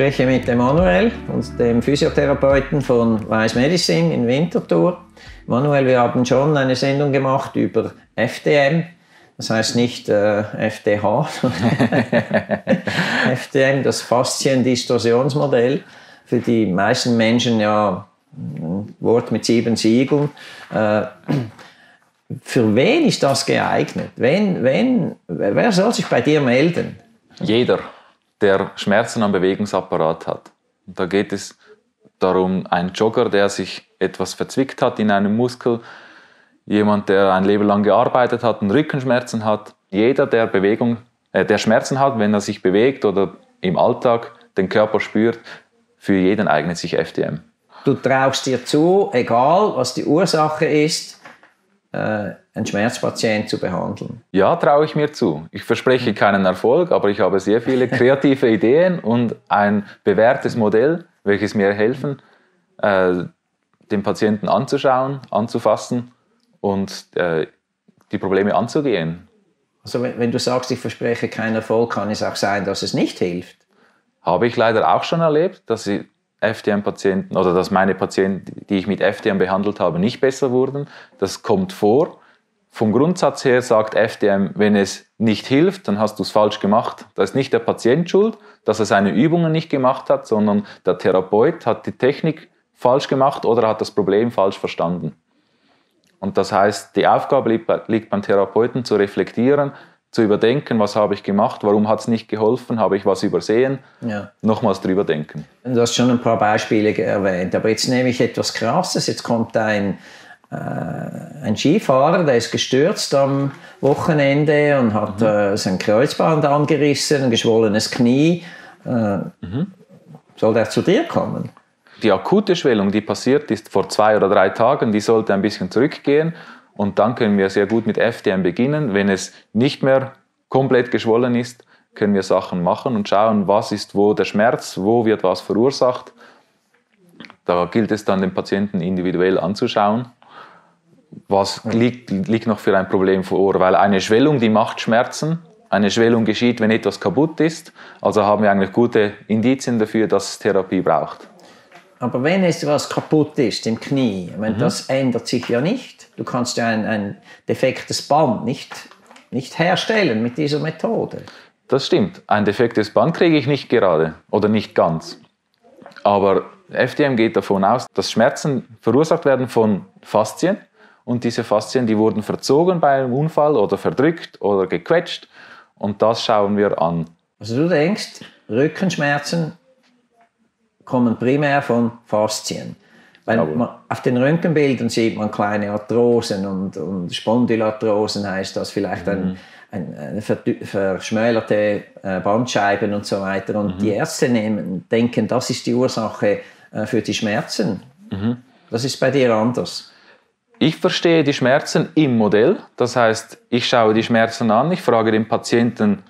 spreche mit Emanuel und dem Physiotherapeuten von Wise Medicine in Winterthur. Manuel, wir haben schon eine Sendung gemacht über FDM. Das heißt nicht äh, FDH, FDM, das Fasziendistorsionsmodell. Für die meisten Menschen ja ein Wort mit sieben Siegeln. Äh, für wen ist das geeignet? Wen, wen, wer soll sich bei dir melden? Jeder, der Schmerzen am Bewegungsapparat hat. da geht es darum, ein Jogger, der sich etwas verzwickt hat in einem Muskel, jemand, der ein Leben lang gearbeitet hat und Rückenschmerzen hat. Jeder, der Bewegung, äh, der Schmerzen hat, wenn er sich bewegt oder im Alltag den Körper spürt, für jeden eignet sich FDM. Du traust dir zu, egal was die Ursache ist, äh, einen Schmerzpatient zu behandeln? Ja, traue ich mir zu. Ich verspreche keinen Erfolg, aber ich habe sehr viele kreative Ideen und ein bewährtes Modell, welches mir helfen, äh, den Patienten anzuschauen, anzufassen und äh, die Probleme anzugehen. Also wenn, wenn, du sagst, ich verspreche keinen Erfolg, kann es auch sein, dass es nicht hilft? Habe ich leider auch schon erlebt, dass FDM-Patienten oder dass meine Patienten, die ich mit FDM behandelt habe, nicht besser wurden. Das kommt vor. Vom Grundsatz her sagt FDM, wenn es nicht hilft, dann hast du es falsch gemacht. Da ist nicht der Patient schuld, dass er seine Übungen nicht gemacht hat, sondern der Therapeut hat die Technik falsch gemacht oder hat das Problem falsch verstanden. Und das heißt, die Aufgabe liegt beim Therapeuten zu reflektieren, zu überdenken, was habe ich gemacht, warum hat es nicht geholfen, habe ich was übersehen, ja. nochmals drüber denken. Du hast schon ein paar Beispiele erwähnt, aber jetzt nehme ich etwas Krasses, jetzt kommt ein, äh, ein Skifahrer, der ist gestürzt am Wochenende und hat mhm. äh, sein Kreuzband angerissen, ein geschwollenes Knie. Äh, mhm. Soll der zu dir kommen? Die akute Schwellung, die passiert ist vor zwei oder drei Tagen, die sollte ein bisschen zurückgehen und dann können wir sehr gut mit FDM beginnen. Wenn es nicht mehr komplett geschwollen ist, können wir Sachen machen und schauen, was ist wo der Schmerz, wo wird was verursacht. Da gilt es dann den Patienten individuell anzuschauen was liegt, liegt noch für ein Problem vor? Weil eine Schwellung, die macht Schmerzen. Eine Schwellung geschieht, wenn etwas kaputt ist. Also haben wir eigentlich gute Indizien dafür, dass es Therapie braucht. Aber wenn etwas kaputt ist im Knie, meine, mhm. das ändert sich ja nicht. Du kannst ja ein, ein defektes Band nicht, nicht herstellen mit dieser Methode. Das stimmt. Ein defektes Band kriege ich nicht gerade oder nicht ganz. Aber FDM geht davon aus, dass Schmerzen verursacht werden von Faszien und diese Faszien, die wurden verzogen bei einem Unfall oder verdrückt oder gequetscht und das schauen wir an. Also du denkst, Rückenschmerzen kommen primär von Faszien. Weil man, auf den Röntgenbildern sieht man kleine Arthrosen und, und Spondylarthrosen heißt das, vielleicht ein, mhm. ein, verschmälerte äh, Bandscheiben und so weiter. Und mhm. die Ärzte nehmen, denken, das ist die Ursache äh, für die Schmerzen. Mhm. Das ist bei dir anders. Ich verstehe die Schmerzen im Modell. Das heißt, ich schaue die Schmerzen an, ich frage den Patienten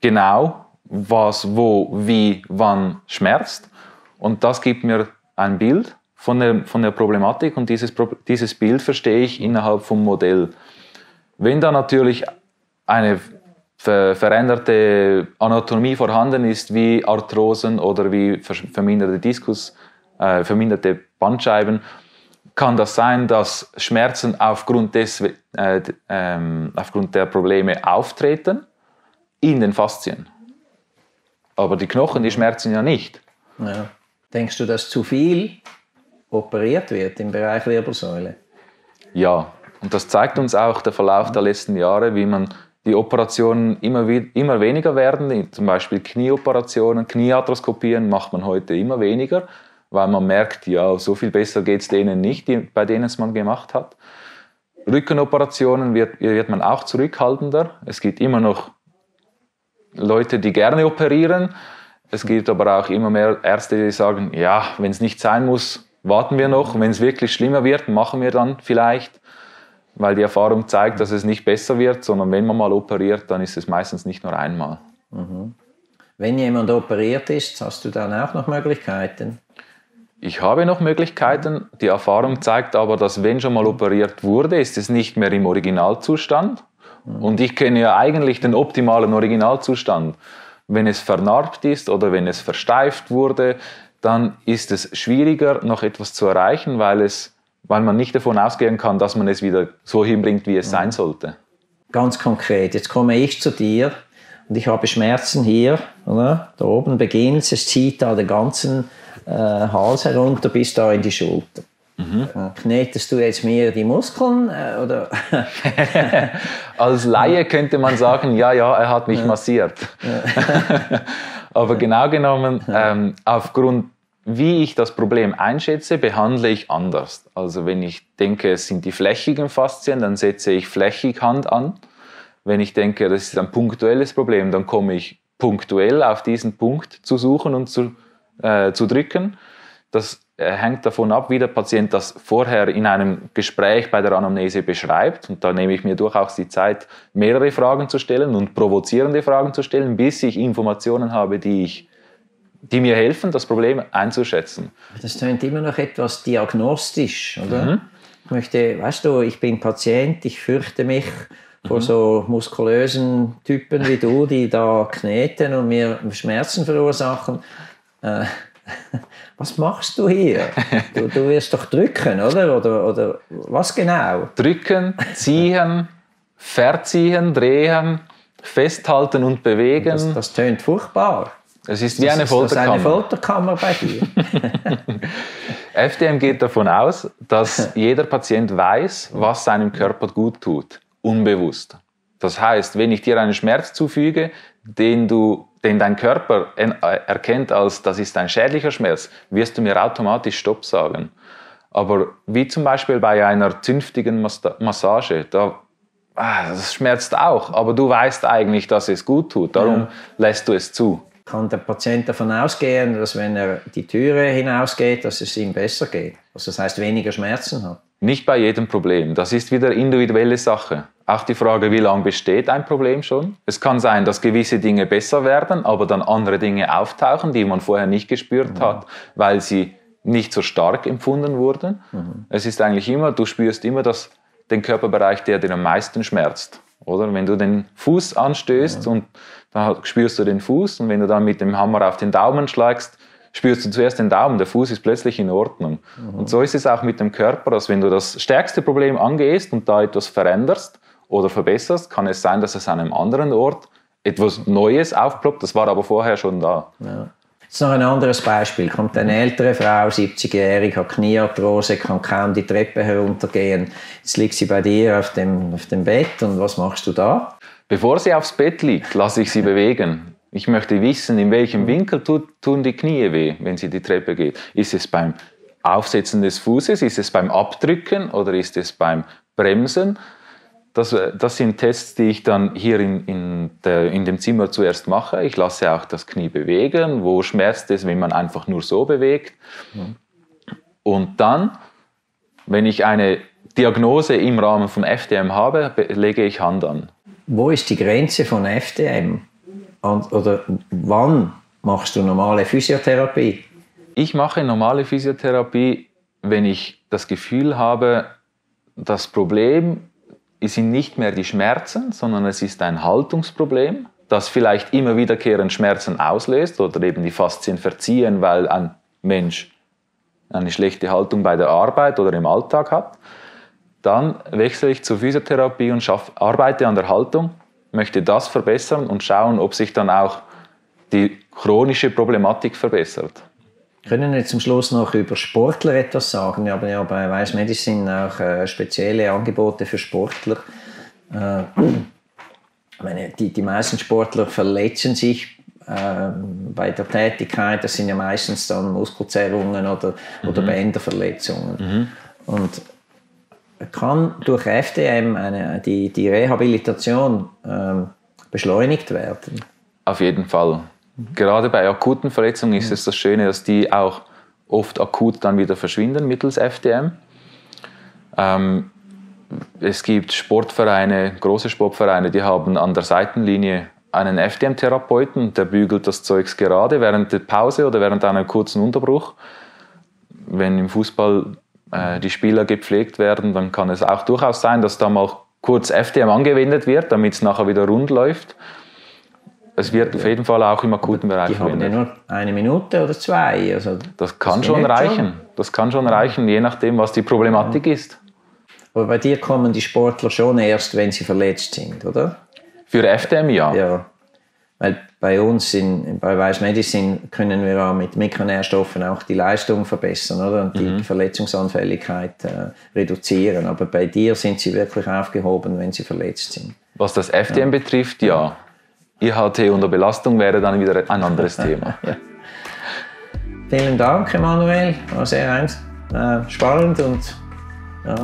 genau, was, wo, wie, wann schmerzt. Und das gibt mir ein Bild von der, von der Problematik und dieses, dieses Bild verstehe ich innerhalb vom Modell. Wenn da natürlich eine ver veränderte Anatomie vorhanden ist, wie Arthrosen oder wie verminderte Diskus, äh, verminderte Bandscheiben, kann das sein, dass Schmerzen aufgrund, des, äh, ähm, aufgrund der Probleme auftreten in den Faszien. Aber die Knochen, die schmerzen ja nicht. Ja. Denkst du, dass zu viel operiert wird im Bereich Wirbelsäule? Ja, und das zeigt uns auch der Verlauf der letzten Jahre, wie man die Operationen immer, immer weniger werden. Zum Beispiel Knieoperationen, Kniearthroskopien macht man heute immer weniger weil man merkt, ja, so viel besser geht es denen nicht, die, bei denen es man gemacht hat. Rückenoperationen wird, wird man auch zurückhaltender. Es gibt immer noch Leute, die gerne operieren. Es gibt aber auch immer mehr Ärzte, die sagen, ja, wenn es nicht sein muss, warten wir noch. Wenn es wirklich schlimmer wird, machen wir dann vielleicht, weil die Erfahrung zeigt, dass es nicht besser wird, sondern wenn man mal operiert, dann ist es meistens nicht nur einmal. Mhm. Wenn jemand operiert ist, hast du dann auch noch Möglichkeiten? Ich habe noch Möglichkeiten. Die Erfahrung zeigt aber, dass wenn schon mal operiert wurde, ist es nicht mehr im Originalzustand. Und ich kenne ja eigentlich den optimalen Originalzustand. Wenn es vernarbt ist oder wenn es versteift wurde, dann ist es schwieriger, noch etwas zu erreichen, weil, es, weil man nicht davon ausgehen kann, dass man es wieder so hinbringt, wie es sein sollte. Ganz konkret, jetzt komme ich zu dir und ich habe Schmerzen hier, oder? da oben beginnt es, es zieht da den ganzen äh, Hals herunter bis da in die Schulter. Mhm. Knetest du jetzt mehr die Muskeln? Äh, oder? Als Laie könnte man sagen, ja, ja, er hat mich massiert. Aber genau genommen, ähm, aufgrund wie ich das Problem einschätze, behandle ich anders. Also wenn ich denke, es sind die flächigen Faszien, dann setze ich flächig Hand an. Wenn ich denke, das ist ein punktuelles Problem, dann komme ich punktuell auf diesen Punkt zu suchen und zu, äh, zu drücken. Das hängt davon ab, wie der Patient das vorher in einem Gespräch bei der Anamnese beschreibt. Und da nehme ich mir durchaus die Zeit, mehrere Fragen zu stellen und provozierende Fragen zu stellen, bis ich Informationen habe, die ich die mir helfen, das Problem einzuschätzen. Das klingt immer noch etwas diagnostisch, oder? Mhm. Ich möchte, weißt du, ich bin Patient, ich fürchte mich vor mhm. so muskulösen Typen wie du, die da kneten und mir Schmerzen verursachen. Äh, was machst du hier? Du, du wirst doch drücken, oder? oder? Oder was genau? Drücken, ziehen, verziehen, drehen, festhalten und bewegen. Das, das tönt furchtbar. Es ist wie eine Folterkammer. Das ist eine Folterkammer bei dir. FDM geht davon aus, dass jeder Patient weiß, was seinem Körper gut tut, unbewusst. Das heißt, wenn ich dir einen Schmerz zufüge, den du, den dein Körper erkennt als, das ist ein schädlicher Schmerz, wirst du mir automatisch Stopp sagen. Aber wie zum Beispiel bei einer zünftigen Massage, da, ah, das schmerzt auch, aber du weißt eigentlich, dass es gut tut, darum ja. lässt du es zu kann der Patient davon ausgehen, dass wenn er die Türe hinausgeht, dass es ihm besser geht. Also das heißt, weniger Schmerzen hat. Nicht bei jedem Problem. Das ist wieder individuelle Sache. Auch die Frage, wie lange besteht ein Problem schon? Es kann sein, dass gewisse Dinge besser werden, aber dann andere Dinge auftauchen, die man vorher nicht gespürt mhm. hat, weil sie nicht so stark empfunden wurden. Mhm. Es ist eigentlich immer, du spürst immer das, den Körperbereich, der dir am meisten schmerzt. Oder wenn du den Fuß anstößt mhm. und dann spürst du den Fuß und wenn du dann mit dem Hammer auf den Daumen schlägst, spürst du zuerst den Daumen, der Fuß ist plötzlich in Ordnung. Mhm. Und so ist es auch mit dem Körper, dass wenn du das stärkste Problem angehst und da etwas veränderst oder verbesserst, kann es sein, dass es an einem anderen Ort etwas Neues aufploppt, das war aber vorher schon da. Ja. Jetzt noch ein anderes Beispiel. Kommt eine ältere Frau, 70-jährig, hat Kniearthrose, kann kaum die Treppe heruntergehen. Jetzt liegt sie bei dir auf dem, auf dem Bett und was machst du da? Bevor sie aufs Bett liegt, lasse ich sie bewegen. Ich möchte wissen, in welchem Winkel tut, tun die Knie weh, wenn sie die Treppe geht. Ist es beim Aufsetzen des Fußes, ist es beim Abdrücken oder ist es beim Bremsen? Das, das sind Tests, die ich dann hier in, in, der, in dem Zimmer zuerst mache. Ich lasse auch das Knie bewegen. Wo schmerzt es, wenn man einfach nur so bewegt? Und dann, wenn ich eine Diagnose im Rahmen vom FDM habe, lege ich Hand an wo ist die Grenze von FDM? Und, oder wann machst du normale Physiotherapie? Ich mache normale Physiotherapie, wenn ich das Gefühl habe, das Problem sind nicht mehr die Schmerzen, sondern es ist ein Haltungsproblem, das vielleicht immer wiederkehrend Schmerzen auslöst oder eben die Faszien verziehen, weil ein Mensch eine schlechte Haltung bei der Arbeit oder im Alltag hat. Dann wechsle ich zur Physiotherapie und schaff, arbeite an der Haltung, möchte das verbessern und schauen, ob sich dann auch die chronische Problematik verbessert. Können wir zum Schluss noch über Sportler etwas sagen? Wir haben ja bei Weiß Medicine auch äh, spezielle Angebote für Sportler. Äh, meine, die, die meisten Sportler verletzen sich äh, bei der Tätigkeit. Das sind ja meistens dann Muskelzerrungen oder, mhm. oder Bänderverletzungen. Mhm. Und kann durch FDM eine, die, die Rehabilitation ähm, beschleunigt werden? Auf jeden Fall. Gerade bei akuten Verletzungen ist es das Schöne, dass die auch oft akut dann wieder verschwinden mittels FDM. Ähm, es gibt Sportvereine, große Sportvereine, die haben an der Seitenlinie einen FDM-Therapeuten, der bügelt das Zeugs gerade während der Pause oder während einem kurzen Unterbruch. Wenn im Fußball äh, die Spieler gepflegt werden, dann kann es auch durchaus sein, dass da mal kurz FDM angewendet wird, damit es nachher wieder rund läuft. Es wird auf jeden Fall auch im akuten Bereich Die haben ja nur eine Minute oder zwei. Also Das kann das schon reichen. Das kann schon reichen, je nachdem, was die Problematik ist. Aber bei dir kommen die Sportler schon erst, wenn sie verletzt sind, oder? Für FDM ja. Ja. Weil bei uns in, bei Weiss Medicine können wir auch mit Mikronährstoffen auch die Leistung verbessern, oder? Und die Verletzungsanfälligkeit äh, reduzieren. Aber bei dir sind sie wirklich aufgehoben, wenn sie verletzt sind. Was das FDM betrifft, ja. IHT unter Belastung wäre dann wieder ein anderes Thema. Vielen Dank, Emanuel. War sehr äh, spannend und ja,